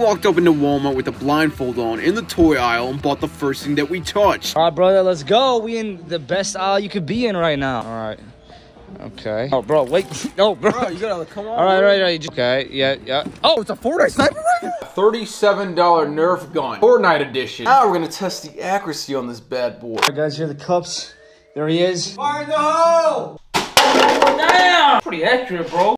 walked up into Walmart with a blindfold on in the toy aisle and bought the first thing that we touched. All right, brother, let's go. We in the best aisle you could be in right now. All right. Okay. Oh, bro, wait. No, bro. Bro, you gotta come on. All right, all right, all right. Okay, yeah, yeah. Oh, It's a Fortnite sniper rifle? $37 Nerf gun. Fortnite edition. Now we're gonna test the accuracy on this bad boy. All right, guys, here are the cups. There he is. Fire in the hole! Damn! Pretty accurate, bro.